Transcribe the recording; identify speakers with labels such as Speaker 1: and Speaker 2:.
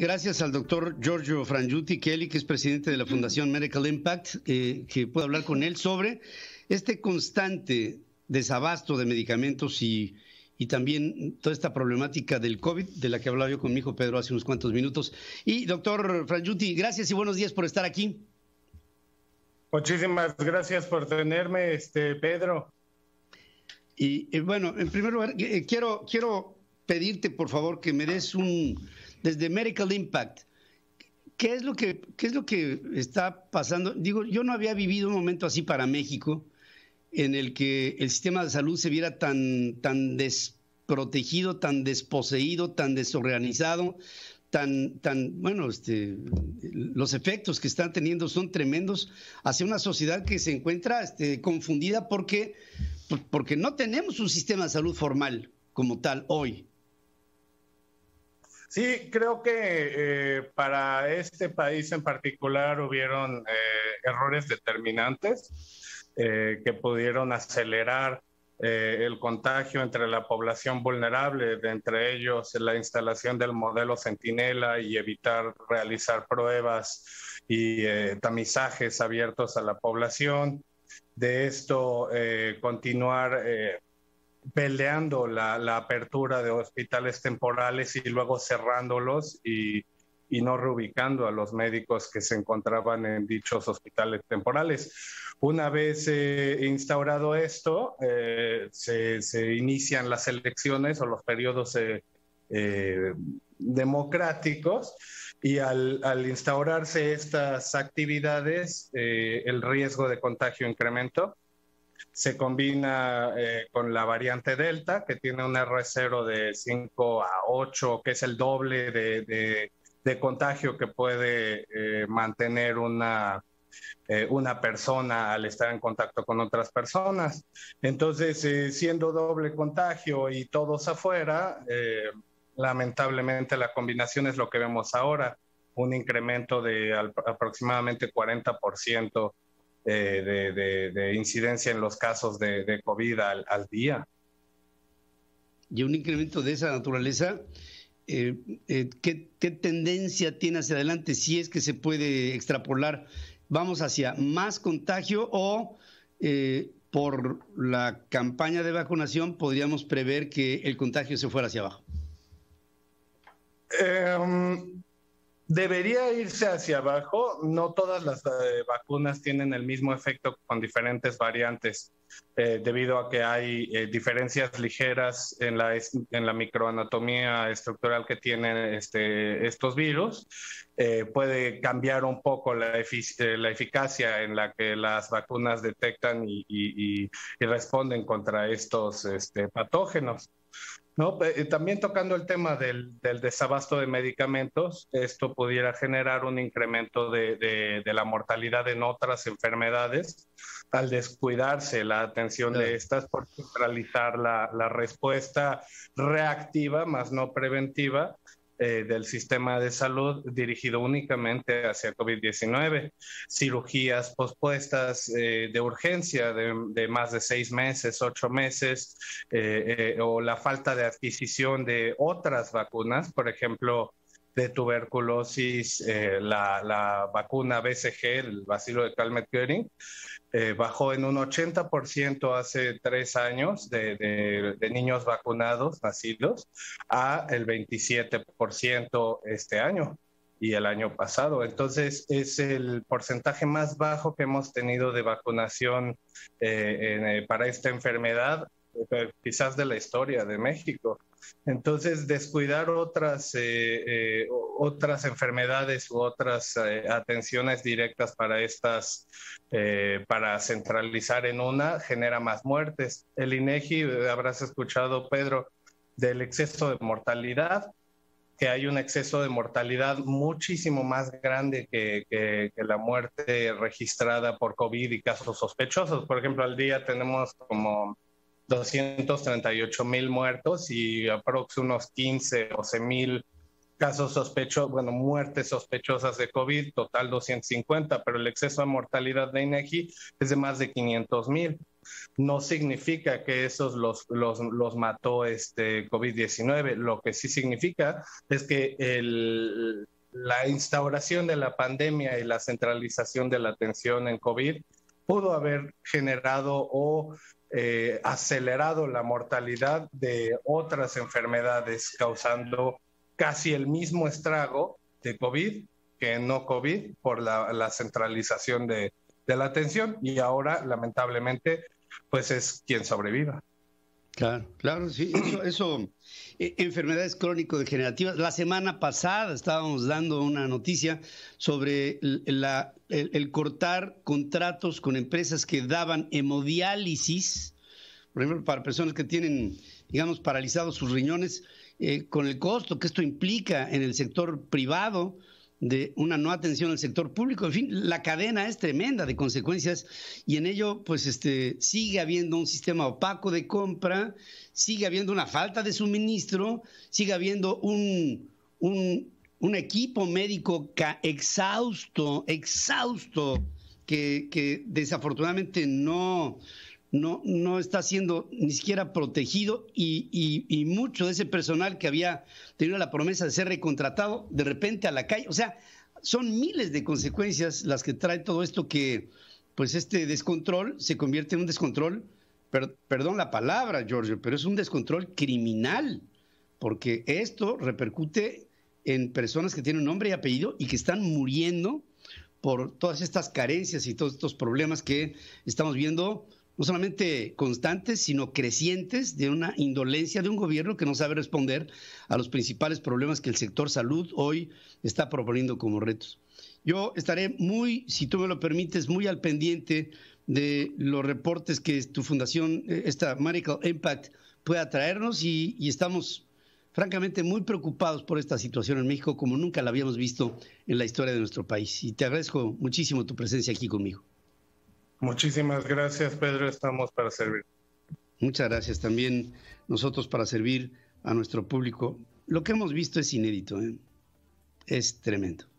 Speaker 1: gracias al doctor Giorgio Frangiuti Kelly, que es presidente de la Fundación Medical Impact, eh, que puedo hablar con él sobre este constante desabasto de medicamentos y, y también toda esta problemática del COVID, de la que hablaba yo con mi hijo Pedro hace unos cuantos minutos. Y doctor Frangiuti, gracias y buenos días por estar aquí.
Speaker 2: Muchísimas gracias por tenerme, este Pedro.
Speaker 1: Y, bueno, en primer lugar, eh, quiero, quiero pedirte, por favor, que me des un, desde Medical Impact, ¿qué es lo que, qué es lo que está pasando? Digo, yo no había vivido un momento así para México en el que el sistema de salud se viera tan, tan desprotegido, tan desposeído, tan desorganizado, tan, tan, bueno, este, los efectos que están teniendo son tremendos hacia una sociedad que se encuentra este, confundida porque, porque no tenemos un sistema de salud formal como tal hoy.
Speaker 2: Sí, creo que eh, para este país en particular hubieron eh, errores determinantes eh, que pudieron acelerar el contagio entre la población vulnerable, de entre ellos la instalación del modelo Centinela y evitar realizar pruebas y tamizajes abiertos a la población. De esto, continuar peleando la, apertura de hospitales temporales y luego cerrándolos y, no reubicando a los médicos que se encontraban en dichos hospitales temporales. Una vez eh, instaurado esto, eh, se, inician las elecciones o los periodos eh, democráticos y al, instaurarse estas actividades, el riesgo de contagio incrementó se combina eh, con la variante Delta, que tiene un R0 de 5 a 8, que es el doble de, contagio que puede eh, mantener una, eh, una persona al estar en contacto con otras personas. Entonces, siendo doble contagio y todos afuera, lamentablemente la combinación es lo que vemos ahora, un incremento de aproximadamente 40% de, incidencia en los casos de, COVID al, día.
Speaker 1: Y un incremento de esa naturaleza, eh, eh, ¿qué, tendencia tiene hacia adelante si es que se puede extrapolar? ¿Vamos hacia más contagio o eh, por la campaña de vacunación podríamos prever que el contagio se fuera hacia abajo?
Speaker 2: Um, debería irse hacia abajo. No todas las eh, vacunas tienen el mismo efecto con diferentes variantes, eh, debido a que hay eh, diferencias ligeras en la, microanatomía estructural que tienen este, estos virus. puede cambiar un poco la, la, eficacia en la que las vacunas detectan y responden contra estos este, patógenos. No, eh, también tocando el tema del, desabasto de medicamentos, esto pudiera generar un incremento de, la mortalidad en otras enfermedades al descuidarse la atención de estas por centralizar la, la respuesta reactiva, más no preventiva, eh, del sistema de salud dirigido únicamente hacia COVID-19, cirugías pospuestas eh, de urgencia de, más de seis meses, ocho meses, eh, o la falta de adquisición de otras vacunas, por ejemplo, de tuberculosis, eh, la, vacuna BCG, el vacilo de Calmet-Goering, eh, bajó en un 80% hace tres años de, niños vacunados, nacidos, a el 27% este año y el año pasado. Entonces, es el porcentaje más bajo que hemos tenido de vacunación eh, para esta enfermedad, quizás de la historia de México. Entonces, descuidar otras, eh, eh, otras enfermedades u otras eh, atenciones directas para estas, para centralizar en una, genera más muertes. El INEGI, habrás escuchado, Pedro, del exceso de mortalidad, que hay un exceso de mortalidad muchísimo más grande que, la muerte registrada por COVID y casos sospechosos. Por ejemplo, al día tenemos como 238 mil muertos y aproximadamente unos 15, 12 mil casos sospechosos, bueno, muertes sospechosas de COVID, total 250, pero el exceso de mortalidad de INEGI es de más de 500 mil. no significa que esos los, los, los mató este COVID-19. Lo que sí significa es que el, la instauración de la pandemia y la centralización de la atención en COVID pudo haber generado o eh, acelerado la mortalidad de otras enfermedades, causando casi el mismo estrago de COVID que no COVID por la, centralización de, de, la atención y ahora, lamentablemente, pues es quien sobreviva.
Speaker 1: Claro, claro, sí, eso, eso eh, enfermedades crónico-degenerativas. La semana pasada estábamos dando una noticia sobre la, el, cortar contratos con empresas que daban hemodiálisis, por ejemplo, para personas que tienen, digamos, paralizados sus riñones, eh, con el costo que esto implica en el sector privado, de una no atención al sector público. En fin, la cadena es tremenda de consecuencias y en ello, pues, este, sigue habiendo un sistema opaco de compra, sigue habiendo una falta de suministro, sigue habiendo un, un, un equipo médico exhausto, exhausto, que, que desafortunadamente no, no, no está siendo ni siquiera protegido y, y, mucho de ese personal que había tenido la promesa de ser recontratado de repente a la calle. O sea, son miles de consecuencias las que trae todo esto que, pues este descontrol se convierte en un descontrol, perdón la palabra, Giorgio, pero es un descontrol criminal, porque esto repercute en personas que tienen nombre y apellido y que están muriendo por todas estas carencias y todos estos problemas que estamos viendo no solamente constantes, sino crecientes de una indolencia de un gobierno que no sabe responder a los principales problemas que el sector salud hoy está proponiendo como retos. Yo estaré muy, si tú me lo permites, muy al pendiente de los reportes que tu fundación, eh, esta Medical Impact, pueda traernos y, y estamos francamente muy preocupados por esta situación en México como nunca la habíamos visto en la historia de nuestro país. Y te agradezco muchísimo tu presencia aquí conmigo.
Speaker 2: Muchísimas gracias, Pedro. Estamos para servir.
Speaker 1: Muchas gracias también nosotros para servir a nuestro público. Lo que hemos visto es inédito, ¿eh? es tremendo.